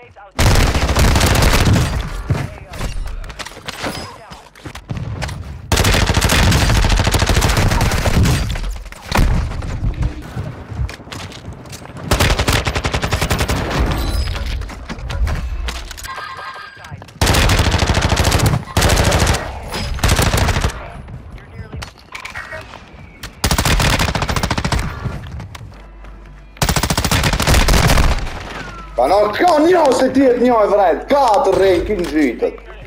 teammates outside. Nuk ka një se ti e një e vrejt, 4 rejt kënë gjytët.